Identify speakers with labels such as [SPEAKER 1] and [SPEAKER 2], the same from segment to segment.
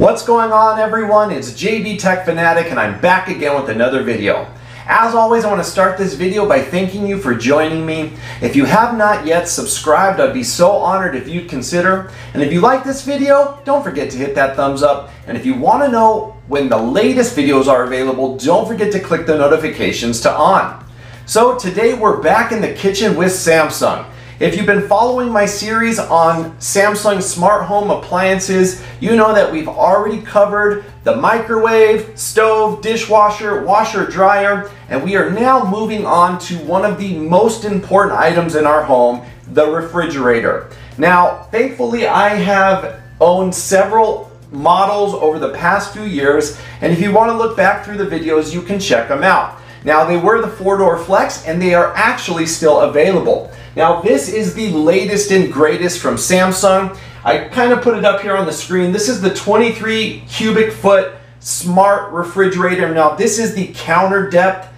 [SPEAKER 1] What's going on everyone? It's JB Tech Fanatic and I'm back again with another video. As always, I want to start this video by thanking you for joining me. If you have not yet subscribed, I'd be so honored if you'd consider. And if you like this video, don't forget to hit that thumbs up. And if you want to know when the latest videos are available, don't forget to click the notifications to on. So today we're back in the kitchen with Samsung. If you've been following my series on Samsung smart home appliances, you know that we've already covered the microwave, stove, dishwasher, washer, dryer, and we are now moving on to one of the most important items in our home, the refrigerator. Now, thankfully I have owned several models over the past few years, and if you want to look back through the videos, you can check them out. Now, they were the four-door flex, and they are actually still available. Now this is the latest and greatest from Samsung. I kind of put it up here on the screen. This is the 23 cubic foot smart refrigerator. Now this is the counter depth.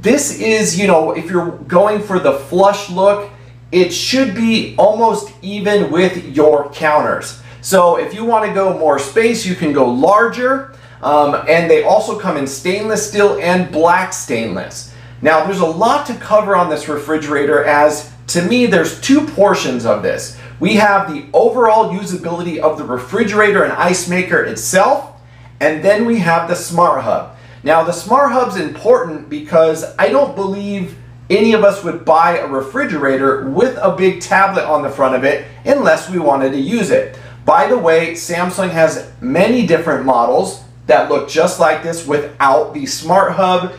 [SPEAKER 1] This is, you know, if you're going for the flush look, it should be almost even with your counters. So if you want to go more space, you can go larger. Um, and they also come in stainless steel and black stainless. Now there's a lot to cover on this refrigerator as to me there's two portions of this. We have the overall usability of the refrigerator and ice maker itself and then we have the smart hub. Now the smart hub's important because I don't believe any of us would buy a refrigerator with a big tablet on the front of it unless we wanted to use it. By the way, Samsung has many different models that look just like this without the smart hub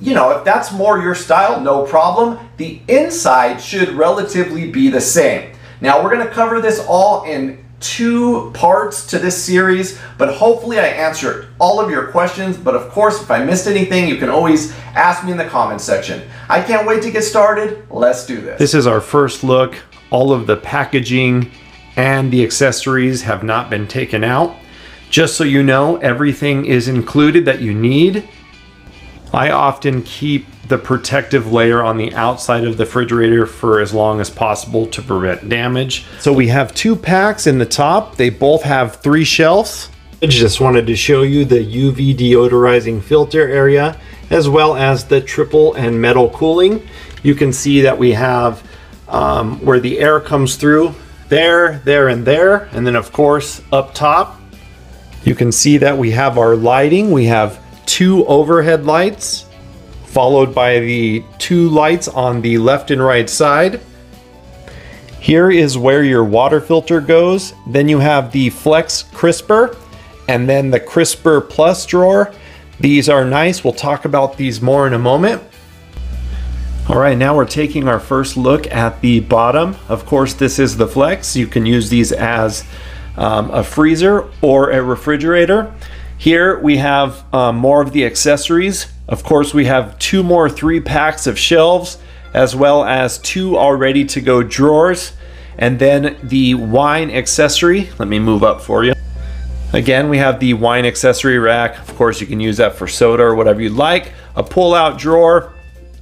[SPEAKER 1] you know, if that's more your style, no problem. The inside should relatively be the same. Now we're gonna cover this all in two parts to this series, but hopefully I answered all of your questions. But of course, if I missed anything, you can always ask me in the comment section. I can't wait to get started. Let's do this.
[SPEAKER 2] This is our first look. All of the packaging and the accessories have not been taken out. Just so you know, everything is included that you need I often keep the protective layer on the outside of the refrigerator for as long as possible to prevent damage. So we have two packs in the top. They both have three shelves. I just wanted to show you the UV deodorizing filter area as well as the triple and metal cooling. You can see that we have um, where the air comes through there, there, and there. And then of course up top, you can see that we have our lighting. We have two overhead lights, followed by the two lights on the left and right side. Here is where your water filter goes. Then you have the Flex Crisper and then the Crisper Plus drawer. These are nice. We'll talk about these more in a moment. All right, now we're taking our first look at the bottom. Of course, this is the Flex. You can use these as um, a freezer or a refrigerator. Here we have um, more of the accessories. Of course, we have two more three packs of shelves, as well as two already to go drawers. And then the wine accessory. Let me move up for you. Again, we have the wine accessory rack. Of course, you can use that for soda or whatever you'd like. A pull-out drawer.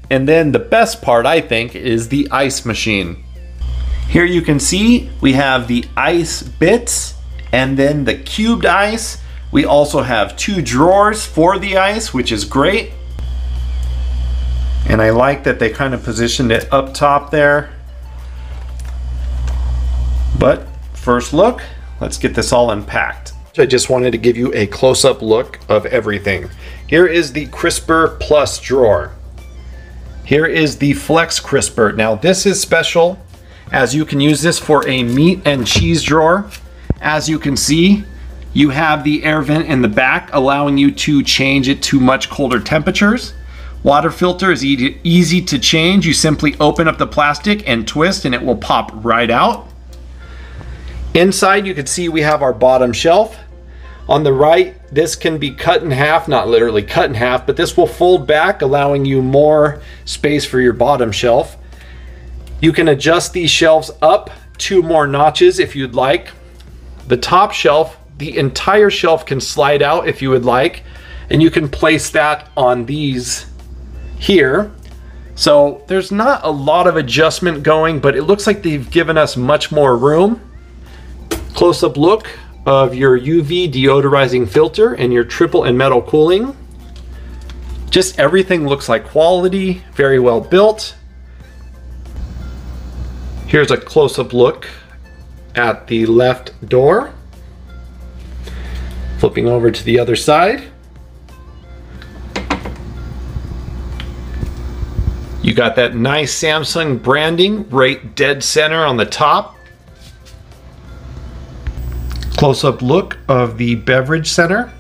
[SPEAKER 2] And then the best part, I think, is the ice machine. Here you can see we have the ice bits and then the cubed ice we also have two drawers for the ice, which is great. And I like that they kind of positioned it up top there. But first look, let's get this all unpacked. I just wanted to give you a close-up look of everything. Here is the Crisper Plus drawer. Here is the Flex Crisper. Now this is special as you can use this for a meat and cheese drawer. As you can see, you have the air vent in the back allowing you to change it to much colder temperatures. Water filter is easy to change. You simply open up the plastic and twist and it will pop right out. Inside you can see we have our bottom shelf. On the right, this can be cut in half, not literally cut in half, but this will fold back, allowing you more space for your bottom shelf. You can adjust these shelves up two more notches if you'd like. The top shelf the entire shelf can slide out if you would like, and you can place that on these here. So there's not a lot of adjustment going, but it looks like they've given us much more room. Close-up look of your UV deodorizing filter and your triple and metal cooling. Just everything looks like quality, very well built. Here's a close-up look at the left door. Flipping over to the other side. You got that nice Samsung branding right dead center on the top. Close-up look of the beverage center.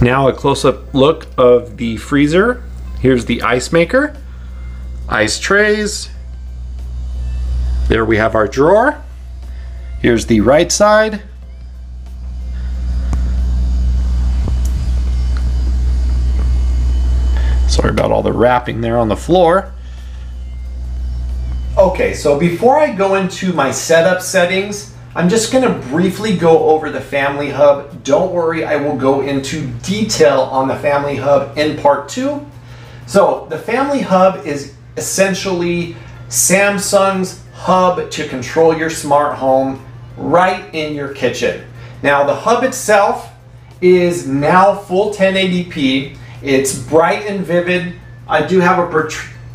[SPEAKER 2] Now a close-up look of the freezer. Here's the ice maker, ice trays. There we have our drawer. Here's the right side. Sorry about all the wrapping there on the floor.
[SPEAKER 1] Okay, so before I go into my setup settings, I'm just to briefly go over the Family Hub. Don't worry, I will go into detail on the Family Hub in part two. So the Family Hub is essentially Samsung's hub to control your smart home right in your kitchen. Now the hub itself is now full 1080p. It's bright and vivid. I do have a,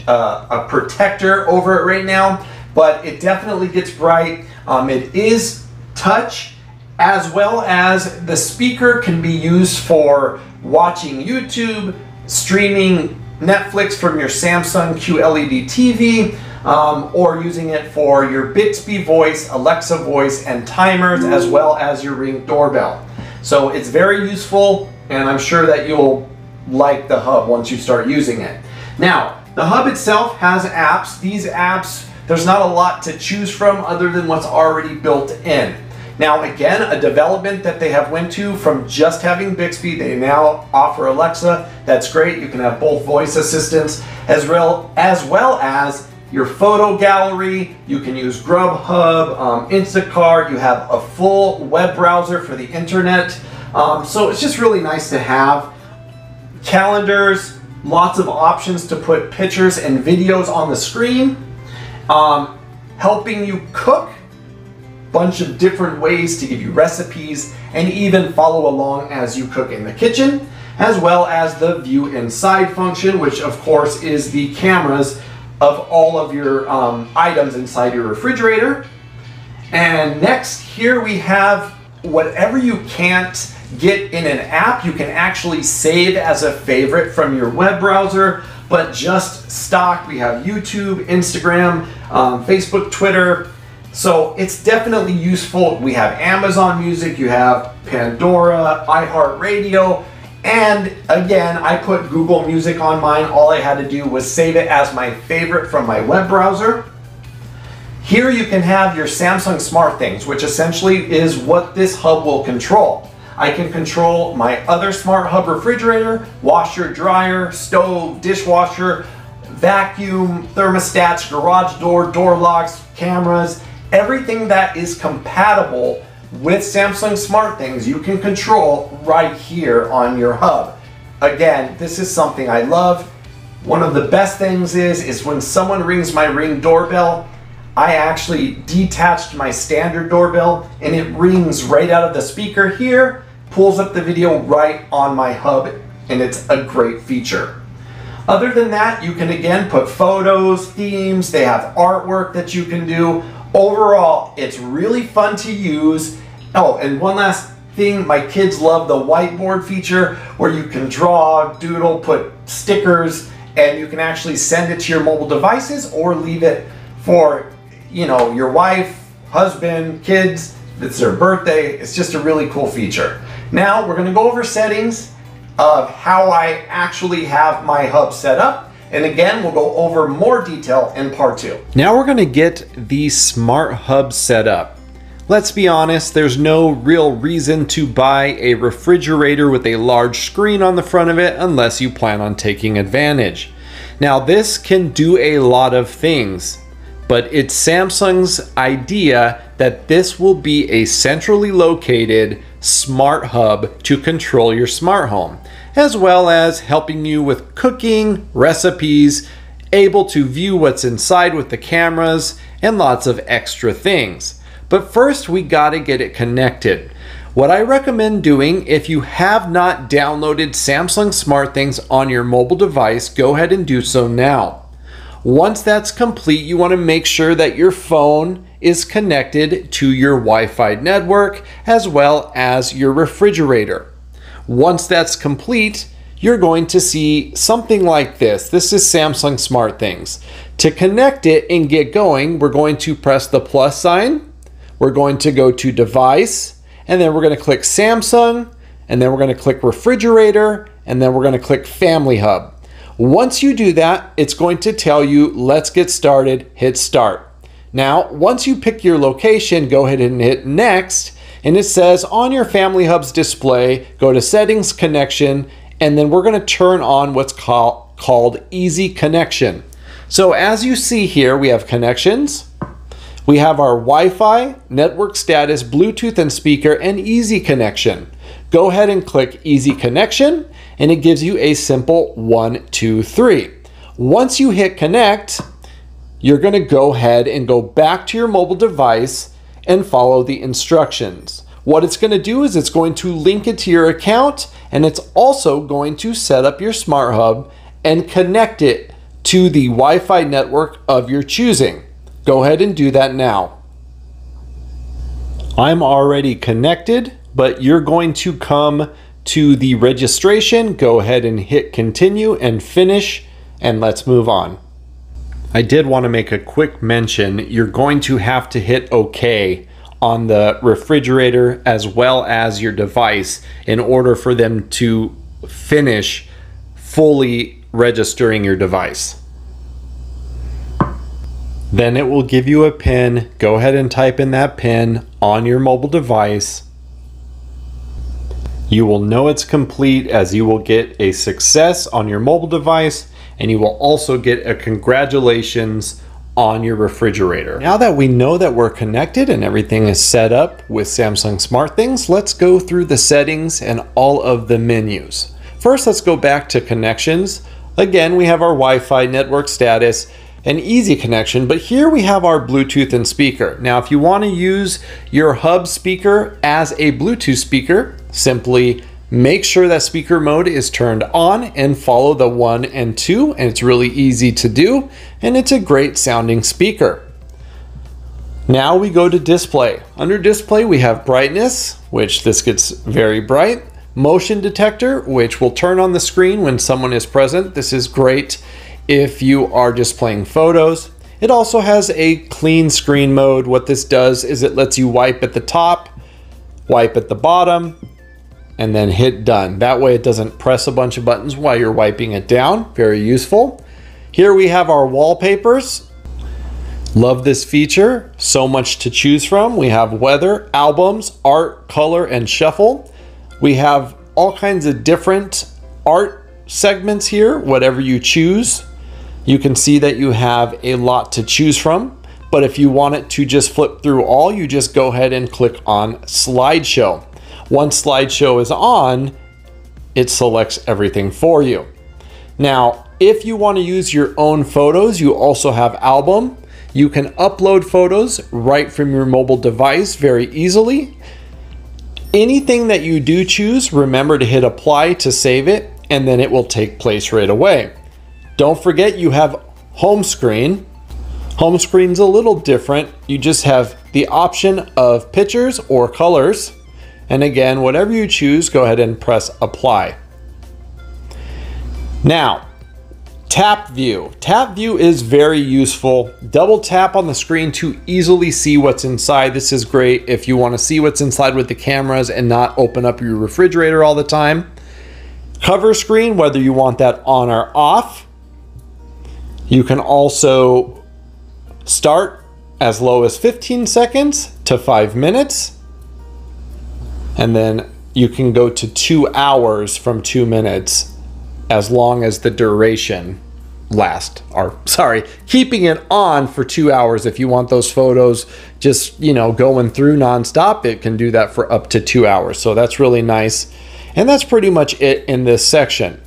[SPEAKER 1] uh, a protector over it right now, but it definitely gets bright. Um, it is touch as well as the speaker can be used for watching YouTube, streaming Netflix from your Samsung QLED TV, um, or using it for your Bixby voice, Alexa voice, and timers, as well as your Ring doorbell. So it's very useful, and I'm sure that you'll like the hub once you start using it. Now, the hub itself has apps. These apps, there's not a lot to choose from other than what's already built in. Now again, a development that they have went to from just having Bixby, they now offer Alexa. That's great. You can have both voice assistants as well as, well as your photo gallery. You can use Grubhub, um, Instacart. You have a full web browser for the internet. Um, so it's just really nice to have calendars, lots of options to put pictures and videos on the screen, um, helping you cook, bunch of different ways to give you recipes and even follow along as you cook in the kitchen, as well as the view inside function, which of course is the cameras of all of your um, items inside your refrigerator. And next here we have whatever you can't get in an app, you can actually save as a favorite from your web browser, but just stock. We have YouTube, Instagram, um, Facebook, Twitter. So it's definitely useful. We have Amazon Music, you have Pandora, iHeartRadio, and again, I put Google Music on mine. All I had to do was save it as my favorite from my web browser. Here you can have your Samsung SmartThings, which essentially is what this hub will control. I can control my other smart hub refrigerator, washer, dryer, stove, dishwasher, vacuum, thermostats, garage door, door locks, cameras, everything that is compatible with Samsung SmartThings you can control right here on your hub. Again, this is something I love. One of the best things is, is when someone rings my Ring doorbell, I actually detached my standard doorbell and it rings right out of the speaker here pulls up the video right on my hub and it's a great feature. Other than that, you can again put photos, themes, they have artwork that you can do. Overall, it's really fun to use. Oh, and one last thing, my kids love the whiteboard feature where you can draw, doodle, put stickers, and you can actually send it to your mobile devices or leave it for, you know, your wife, husband, kids. It's their birthday. It's just a really cool feature. Now we're going to go over settings of how I actually have my hub set up. And again, we'll go over more detail in part two.
[SPEAKER 2] Now we're to get the smart hub set up. Let's be honest, there's no real reason to buy a refrigerator with a large screen on the front of it unless you plan on taking advantage. Now this can do a lot of things, but it's Samsung's idea that this will be a centrally located smart hub to control your smart home, as well as helping you with cooking, recipes, able to view what's inside with the cameras, and lots of extra things. But first, we gotta get it connected. What I recommend doing if you have not downloaded Samsung SmartThings on your mobile device, go ahead and do so now. Once that's complete, you want to make sure that your phone is connected to your Wi Fi network as well as your refrigerator. Once that's complete, you're going to see something like this. This is Samsung SmartThings. To connect it and get going, we're going to press the plus sign. We're going to go to device and then we're going to click Samsung, and then we're going to click refrigerator, and then we're going to click family hub. Once you do that, it's going to tell you, let's get started, hit start. Now, once you pick your location, go ahead and hit next, and it says on your family hub's display, go to settings connection, and then we're going to turn on what's call, called easy connection. So as you see here, we have connections, we have our Wi-Fi, network status, Bluetooth and speaker, and easy connection. Go ahead and click easy connection and it gives you a simple one, two, three. Once you hit connect, you're gonna go ahead and go back to your mobile device and follow the instructions. What it's gonna do is it's going to link it to your account and it's also going to set up your smart hub and connect it to the Wi-Fi network of your choosing. Go ahead and do that now. I'm already connected, but you're going to come to the registration. Go ahead and hit continue and finish, and let's move on. I did want to make a quick mention. You're going to have to hit OK on the refrigerator as well as your device in order for them to finish fully registering your device. Then it will give you a pin. Go ahead and type in that pin on your mobile device. You will know it's complete as you will get a success on your mobile device and you will also get a congratulations on your refrigerator. Now that we know that we're connected and everything is set up with Samsung SmartThings, let's go through the settings and all of the menus. First, let's go back to connections. Again, we have our Wi-Fi network status an easy connection, but here we have our Bluetooth and speaker. Now, if you want to use your hub speaker as a Bluetooth speaker, simply make sure that speaker mode is turned on and follow the one and two, and it's really easy to do, and it's a great sounding speaker. Now we go to display. Under display, we have brightness, which this gets very bright. Motion detector, which will turn on the screen when someone is present. This is great if you are just playing photos. It also has a clean screen mode. What this does is it lets you wipe at the top, wipe at the bottom, and then hit done. That way it doesn't press a bunch of buttons while you're wiping it down. Very useful. Here we have our wallpapers. Love this feature. So much to choose from. We have weather, albums, art, color, and shuffle. We have all kinds of different art segments here, whatever you choose. You can see that you have a lot to choose from, but if you want it to just flip through all, you just go ahead and click on slideshow. Once slideshow is on, it selects everything for you. Now, if you want to use your own photos, you also have album. You can upload photos right from your mobile device very easily. Anything that you do choose, remember to hit apply to save it and then it will take place right away. Don't forget you have home screen. Home screen's a little different. You just have the option of pictures or colors. And again, whatever you choose, go ahead and press apply. Now, tap view. Tap view is very useful. Double tap on the screen to easily see what's inside. This is great if you want to see what's inside with the cameras and not open up your refrigerator all the time. Cover screen, whether you want that on or off. You can also start as low as 15 seconds to five minutes. And then you can go to two hours from two minutes as long as the duration last or sorry keeping it on for two hours if you want those photos just you know going through nonstop it can do that for up to two hours so that's really nice and that's pretty much it in this section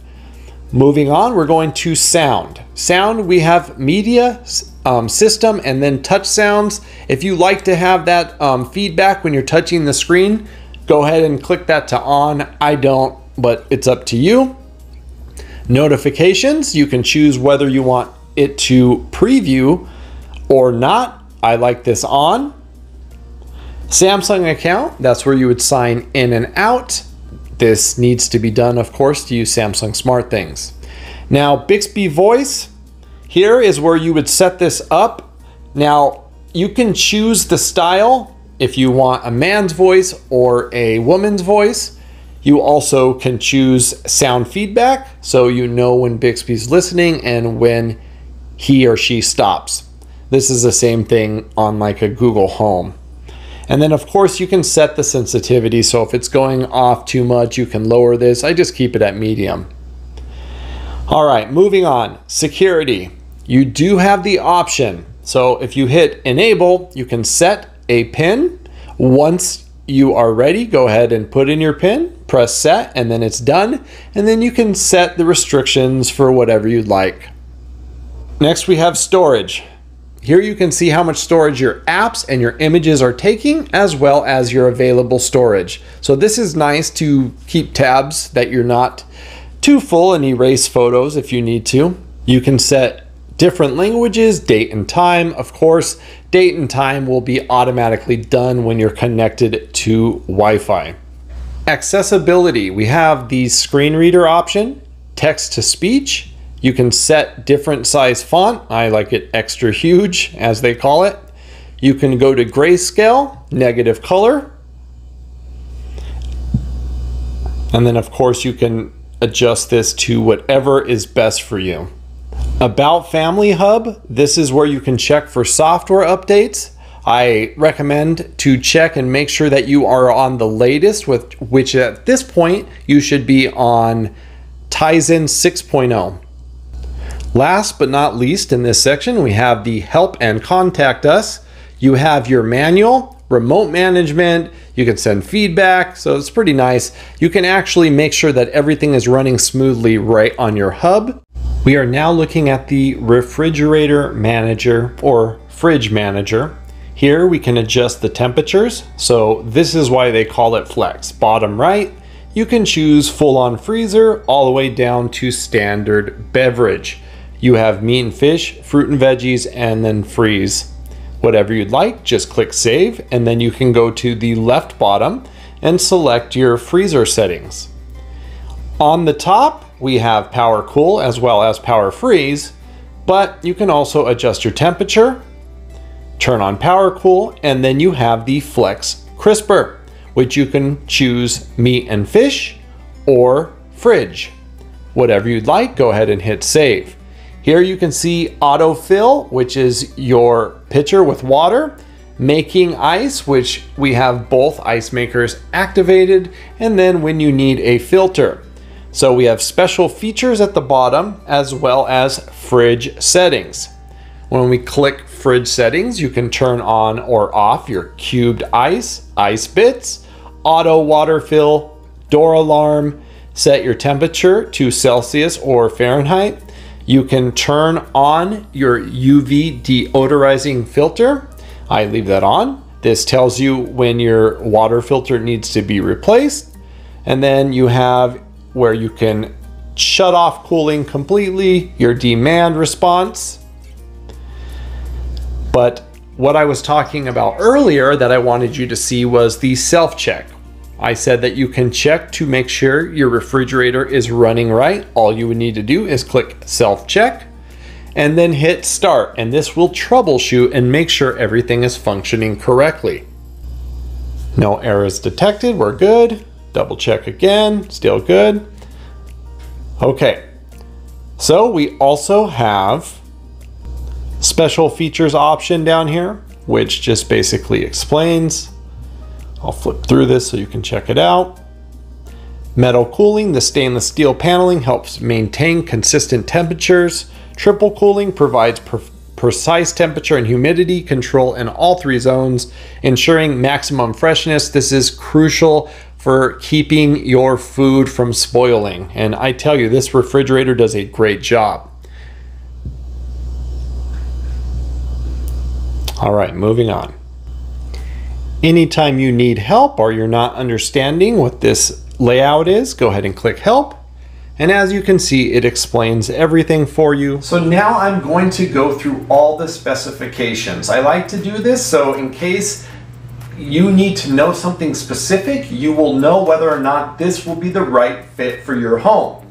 [SPEAKER 2] Moving on, we're going to sound. Sound, we have media, um, system, and then touch sounds. If you like to have that um, feedback when you're touching the screen, go ahead and click that to on. I don't, but it's up to you. Notifications, you can choose whether you want it to preview or not. I like this on. Samsung account, that's where you would sign in and out. This needs to be done, of course, to use Samsung SmartThings. Now, Bixby Voice, here is where you would set this up. Now, you can choose the style if you want a man's voice or a woman's voice. You also can choose sound feedback, so you know when Bixby's listening and when he or she stops. This is the same thing on like a Google Home. And then of course you can set the sensitivity. So if it's going off too much, you can lower this. I just keep it at medium. All right, moving on. Security. You do have the option. So if you hit enable, you can set a pin. Once you are ready, go ahead and put in your pin, press set, and then it's done. And then you can set the restrictions for whatever you'd like. Next, we have storage. Here you can see how much storage your apps and your images are taking as well as your available storage. So this is nice to keep tabs that you're not too full and erase photos if you need to. You can set different languages, date and time. Of course, date and time will be automatically done when you're connected to Wi-Fi. Accessibility, we have the screen reader option, text to speech, you can set different size font. I like it extra huge, as they call it. You can go to grayscale, negative color. And then of course you can adjust this to whatever is best for you. About Family Hub, this is where you can check for software updates. I recommend to check and make sure that you are on the latest with which at this point you should be on Tizen 6.0. Last but not least in this section, we have the help and contact us. You have your manual, remote management, you can send feedback, so it's pretty nice. You can actually make sure that everything is running smoothly right on your hub. We are now looking at the refrigerator manager or fridge manager. Here we can adjust the temperatures. So this is why they call it flex. Bottom right, you can choose full on freezer all the way down to standard beverage. You have meat and fish, fruit and veggies, and then freeze. Whatever you'd like, just click save, and then you can go to the left bottom and select your freezer settings. On the top, we have power cool as well as power freeze, but you can also adjust your temperature, turn on power cool, and then you have the flex crisper, which you can choose meat and fish or fridge. Whatever you'd like, go ahead and hit save. Here you can see autofill, which is your pitcher with water, making ice, which we have both ice makers activated, and then when you need a filter. So we have special features at the bottom as well as fridge settings. When we click fridge settings, you can turn on or off your cubed ice, ice bits, auto water fill, door alarm, set your temperature to Celsius or Fahrenheit, you can turn on your UV deodorizing filter. I leave that on. This tells you when your water filter needs to be replaced. And then you have where you can shut off cooling completely, your demand response. But what I was talking about earlier that I wanted you to see was the self-check. I said that you can check to make sure your refrigerator is running right. All you would need to do is click self check and then hit start. And this will troubleshoot and make sure everything is functioning correctly. No errors detected, we're good. Double check again, still good. Okay, so we also have special features option down here, which just basically explains I'll flip through this so you can check it out. Metal cooling, the stainless steel paneling helps maintain consistent temperatures. Triple cooling provides pre precise temperature and humidity control in all three zones, ensuring maximum freshness. This is crucial for keeping your food from spoiling. And I tell you, this refrigerator does a great job. All right, moving on. Anytime you need help or you're not understanding what this layout is, go ahead and click help. And as you can see, it explains everything for you.
[SPEAKER 1] So now I'm going to go through all the specifications. I like to do this so in case you need to know something specific, you will know whether or not this will be the right fit for your home.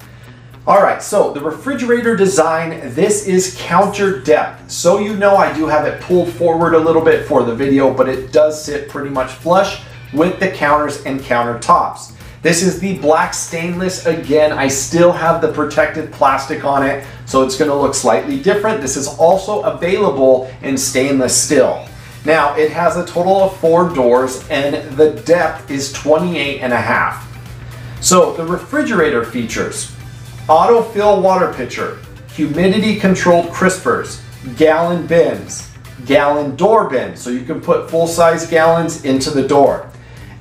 [SPEAKER 1] All right, so the refrigerator design, this is counter depth. So you know I do have it pulled forward a little bit for the video, but it does sit pretty much flush with the counters and countertops. This is the black stainless. Again, I still have the protected plastic on it, so it's gonna look slightly different. This is also available in stainless steel. Now, it has a total of four doors and the depth is 28 and a half. So the refrigerator features auto-fill water pitcher, humidity controlled crispers, gallon bins, gallon door bins, so you can put full-size gallons into the door.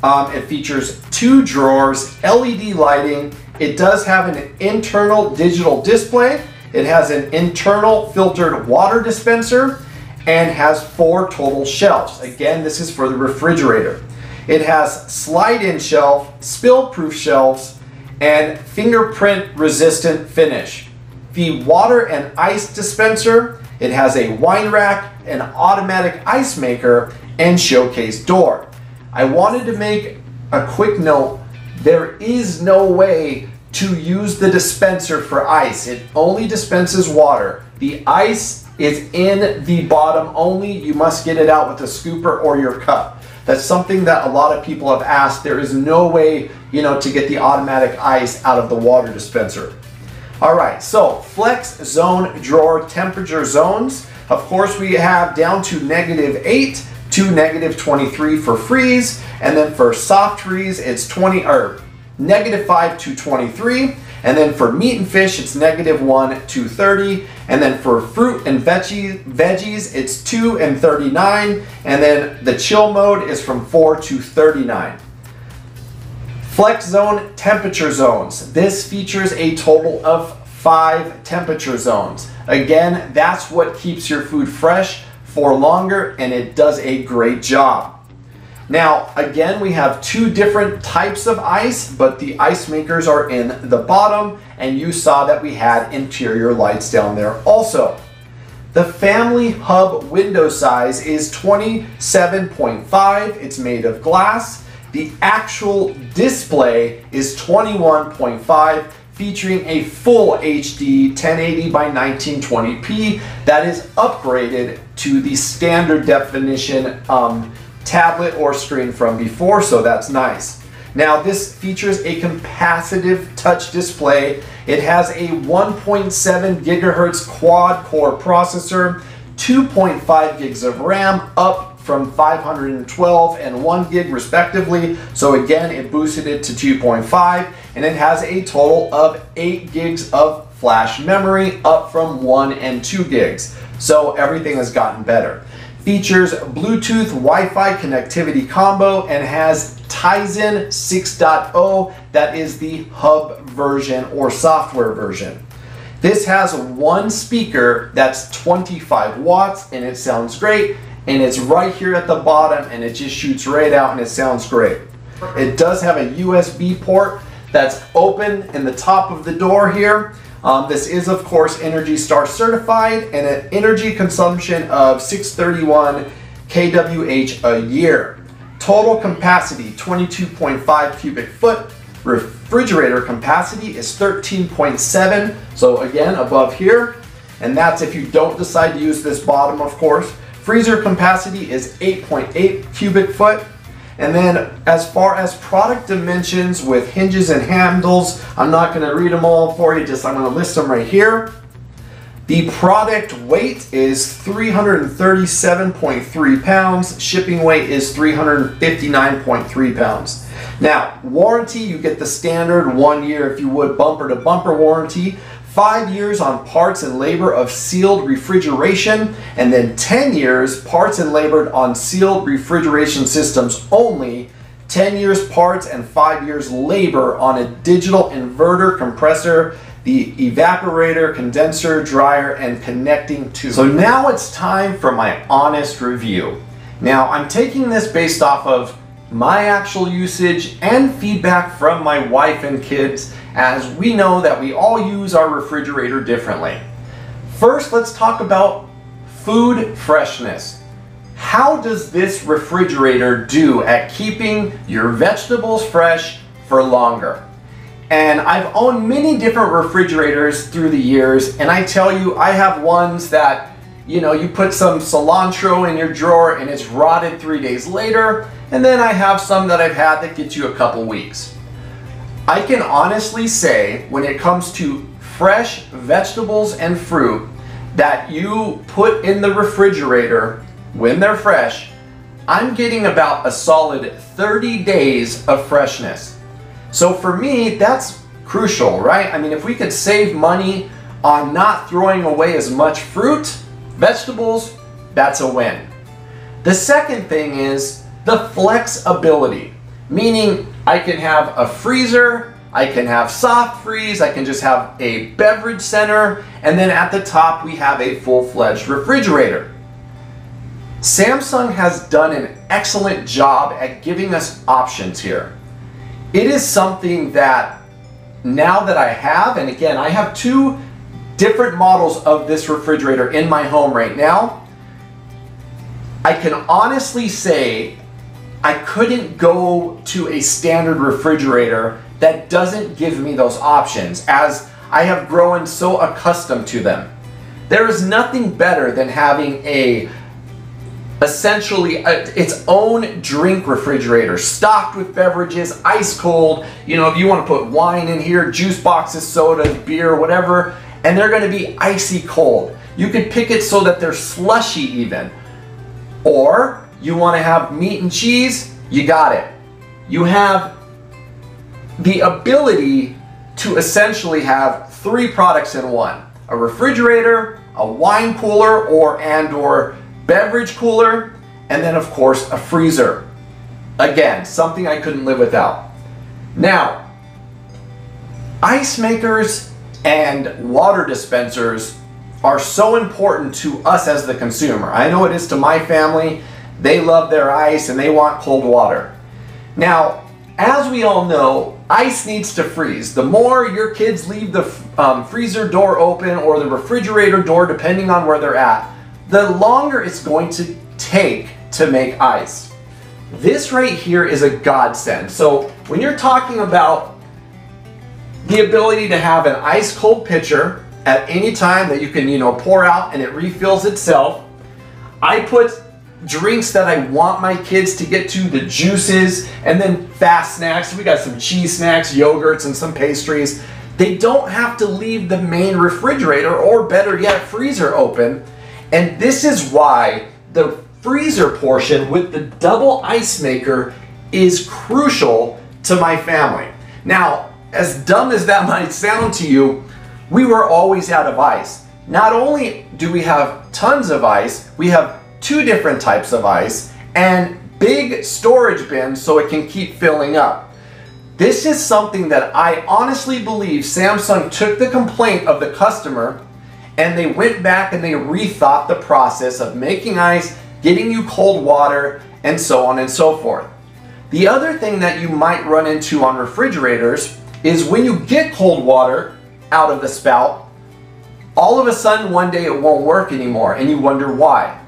[SPEAKER 1] Um, it features two drawers, LED lighting. It does have an internal digital display. It has an internal filtered water dispenser and has four total shelves. Again, this is for the refrigerator. It has slide-in shelf, spill-proof shelves, and fingerprint resistant finish. The water and ice dispenser, it has a wine rack, an automatic ice maker, and showcase door. I wanted to make a quick note. There is no way to use the dispenser for ice. It only dispenses water. The ice is in the bottom only. You must get it out with a scooper or your cup. That's something that a lot of people have asked. There is no way, you know, to get the automatic ice out of the water dispenser. All right, so flex zone drawer temperature zones. Of course, we have down to negative 8 to negative 23 for freeze, and then for soft freeze, it's 20 or negative 5 to 23. And then for meat and fish, it's negative 1 to 30. And then for fruit and veggie, veggies, it's 2 and 39. And then the chill mode is from 4 to 39. Flex zone temperature zones. This features a total of five temperature zones. Again, that's what keeps your food fresh for longer and it does a great job. Now, again, we have two different types of ice, but the ice makers are in the bottom, and you saw that we had interior lights down there also. The family hub window size is 27.5. It's made of glass. The actual display is 21.5 featuring a full HD 1080 by 1920p that is upgraded to the standard definition um, tablet or screen from before, so that's nice. Now this features a capacitive touch display. It has a 1.7 gigahertz quad core processor, 2.5 gigs of RAM, up from 512 and 1 gig respectively. So again, it boosted it to 2.5 and it has a total of 8 gigs of flash memory up from 1 and 2 gigs. So everything has gotten better features Bluetooth Wi-Fi connectivity combo and has Tizen 6.0 that is the hub version or software version. This has one speaker that's 25 watts and it sounds great and it's right here at the bottom and it just shoots right out and it sounds great. It does have a USB port that's open in the top of the door here um, this is, of course, Energy Star certified and an energy consumption of 631 kWh a year. Total capacity 22.5 cubic foot. Refrigerator capacity is 13.7, so again, above here. And that's if you don't decide to use this bottom, of course. Freezer capacity is 8.8 cubic foot. And then as far as product dimensions with hinges and handles, I'm not gonna read them all for you, just I'm gonna list them right here. The product weight is 337.3 pounds. Shipping weight is 359.3 pounds. Now, warranty, you get the standard one year, if you would, bumper to bumper warranty five years on parts and labor of sealed refrigeration, and then 10 years parts and labor on sealed refrigeration systems only, 10 years parts and 5 years labor on a digital inverter compressor, the evaporator, condenser, dryer, and connecting tube. So now it's time for my honest review. Now I'm taking this based off of my actual usage and feedback from my wife and kids as we know that we all use our refrigerator differently. First, let's talk about food freshness. How does this refrigerator do at keeping your vegetables fresh for longer? And I've owned many different refrigerators through the years, and I tell you, I have ones that, you know, you put some cilantro in your drawer and it's rotted three days later, and then I have some that I've had that get you a couple weeks. I can honestly say, when it comes to fresh vegetables and fruit that you put in the refrigerator when they're fresh, I'm getting about a solid 30 days of freshness. So for me, that's crucial, right? I mean, if we could save money on not throwing away as much fruit, vegetables, that's a win. The second thing is the flexibility, meaning I can have a freezer, I can have soft freeze, I can just have a beverage center, and then at the top we have a full-fledged refrigerator. Samsung has done an excellent job at giving us options here. It is something that now that I have, and again, I have two different models of this refrigerator in my home right now. I can honestly say I couldn't go to a standard refrigerator that doesn't give me those options as I have grown so accustomed to them. There is nothing better than having a essentially a, its own drink refrigerator stocked with beverages, ice cold. You know, if you want to put wine in here, juice boxes, sodas, beer, whatever, and they're going to be icy cold. You could pick it so that they're slushy even. Or you want to have meat and cheese, you got it. You have the ability to essentially have three products in one. A refrigerator, a wine cooler, or and or beverage cooler, and then of course a freezer. Again, something I couldn't live without. Now, ice makers and water dispensers are so important to us as the consumer. I know it is to my family. They love their ice and they want cold water. Now, as we all know, ice needs to freeze. The more your kids leave the um, freezer door open or the refrigerator door, depending on where they're at, the longer it's going to take to make ice. This right here is a godsend. So when you're talking about the ability to have an ice cold pitcher at any time that you can, you know, pour out and it refills itself. I put drinks that I want my kids to get to, the juices, and then fast snacks. We got some cheese snacks, yogurts, and some pastries. They don't have to leave the main refrigerator or better yet, freezer open and this is why the freezer portion with the double ice maker is crucial to my family. Now, as dumb as that might sound to you, we were always out of ice. Not only do we have tons of ice, we have two different types of ice and big storage bins so it can keep filling up. This is something that I honestly believe Samsung took the complaint of the customer and they went back and they rethought the process of making ice, getting you cold water, and so on and so forth. The other thing that you might run into on refrigerators is when you get cold water out of the spout, all of a sudden one day it won't work anymore and you wonder why.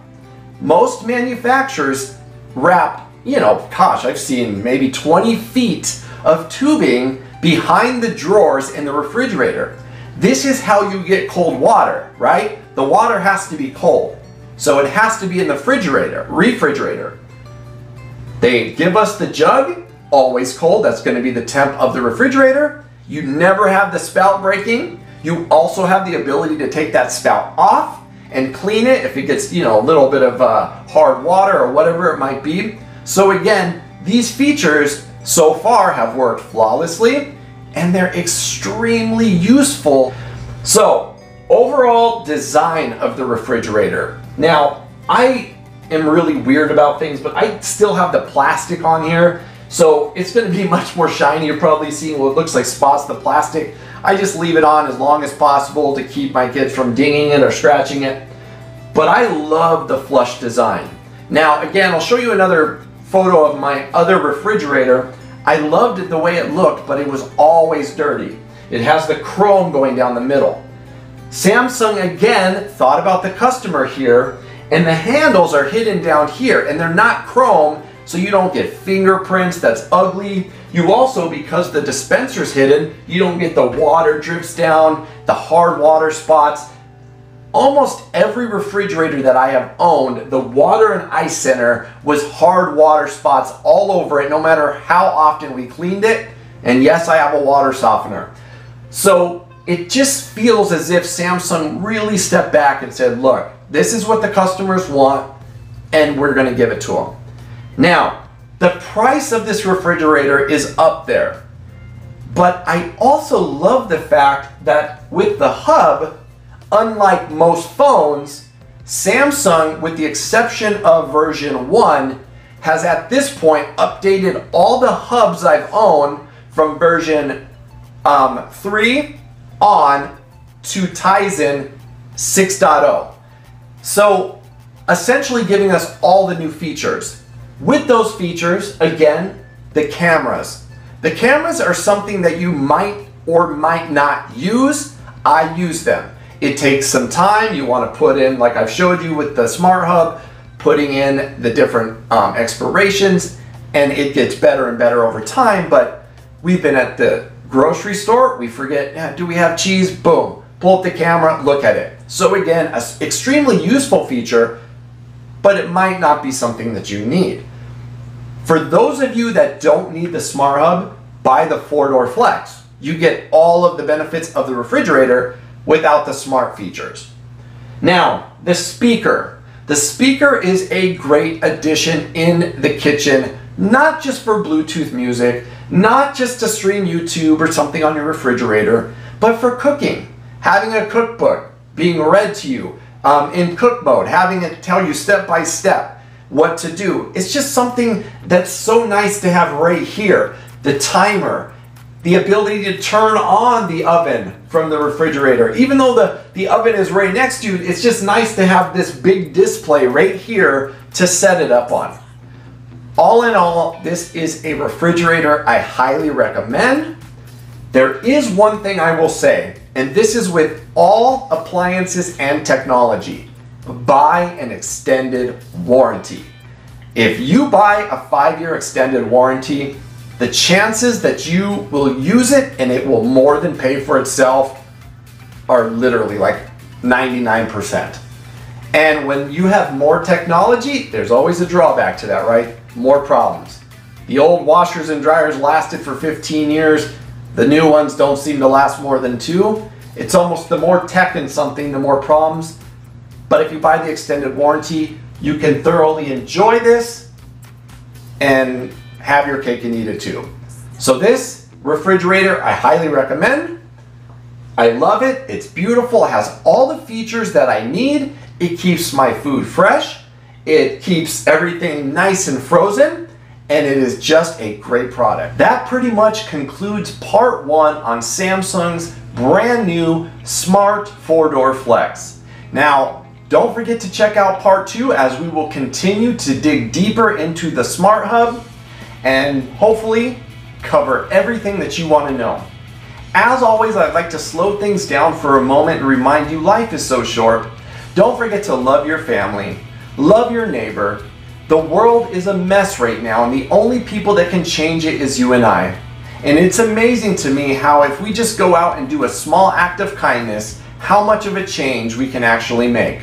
[SPEAKER 1] Most manufacturers wrap, you know, gosh, I've seen maybe 20 feet of tubing behind the drawers in the refrigerator. This is how you get cold water, right? The water has to be cold. So it has to be in the refrigerator, refrigerator. They give us the jug, always cold. That's going to be the temp of the refrigerator. You never have the spout breaking. You also have the ability to take that spout off and clean it if it gets, you know, a little bit of uh, hard water or whatever it might be. So again, these features so far have worked flawlessly and they're extremely useful. So, overall design of the refrigerator. Now, I am really weird about things, but I still have the plastic on here So it's gonna be much more shiny. You're probably seeing what looks like spots the plastic. I just leave it on as long as possible to keep my kids from dinging it or scratching it. But I love the flush design. Now, again, I'll show you another photo of my other refrigerator. I loved it the way it looked, but it was always dirty. It has the chrome going down the middle. Samsung again thought about the customer here and the handles are hidden down here and they're not chrome so you don't get fingerprints that's ugly. You also, because the dispenser's hidden, you don't get the water drips down, the hard water spots. Almost every refrigerator that I have owned, the water and ice center was hard water spots all over it no matter how often we cleaned it. And yes, I have a water softener. So it just feels as if Samsung really stepped back and said, look, this is what the customers want and we're gonna give it to them. Now, the price of this refrigerator is up there. But I also love the fact that with the hub, unlike most phones, Samsung, with the exception of version 1, has at this point updated all the hubs I've owned from version um, 3 on to Tizen 6.0. So essentially giving us all the new features. With those features, again, the cameras. The cameras are something that you might or might not use. I use them. It takes some time. You want to put in, like I've showed you with the Smart Hub, putting in the different um, expirations, and it gets better and better over time. But we've been at the grocery store, we forget, yeah, do we have cheese? Boom. Pull up the camera, look at it. So again, an extremely useful feature, but it might not be something that you need. For those of you that don't need the Smart Hub, buy the four-door Flex. You get all of the benefits of the refrigerator without the smart features. Now, the speaker. The speaker is a great addition in the kitchen, not just for Bluetooth music, not just to stream YouTube or something on your refrigerator, but for cooking. Having a cookbook being read to you um, in cook mode, having it tell you step by step what to do. It's just something that's so nice to have right here. The timer, the ability to turn on the oven from the refrigerator. Even though the, the oven is right next to you, it's just nice to have this big display right here to set it up on. All in all, this is a refrigerator I highly recommend. There is one thing I will say, and this is with all appliances and technology. Buy an extended warranty. If you buy a five-year extended warranty, the chances that you will use it and it will more than pay for itself are literally like 99%. And when you have more technology, there's always a drawback to that, right? More problems. The old washers and dryers lasted for 15 years. The new ones don't seem to last more than two. It's almost the more tech in something, the more problems. But if you buy the extended warranty, you can thoroughly enjoy this and have your cake and eat it too. So this refrigerator, I highly recommend. I love it. It's beautiful. It has all the features that I need. It keeps my food fresh. It keeps everything nice and frozen and it is just a great product. That pretty much concludes part one on Samsung's brand new smart four-door flex. Now, don't forget to check out part two as we will continue to dig deeper into the Smart Hub and hopefully cover everything that you want to know. As always, I'd like to slow things down for a moment and remind you life is so short. Don't forget to love your family, love your neighbor, the world is a mess right now, and the only people that can change it is you and I. And it's amazing to me how if we just go out and do a small act of kindness, how much of a change we can actually make.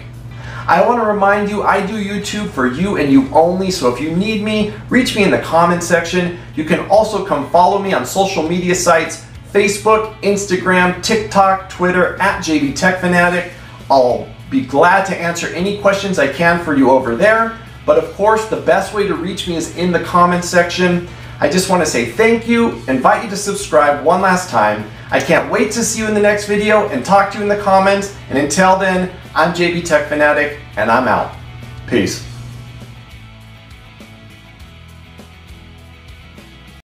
[SPEAKER 1] I want to remind you, I do YouTube for you and you only, so if you need me, reach me in the comment section. You can also come follow me on social media sites, Facebook, Instagram, TikTok, Twitter, at JB Tech Fanatic. I'll be glad to answer any questions I can for you over there. But of course, the best way to reach me is in the comment section. I just want to say thank you, invite you to subscribe one last time. I can't wait to see you in the next video and talk to you in the comments. And until then, I'm JB Tech Fanatic, and I'm out. Peace.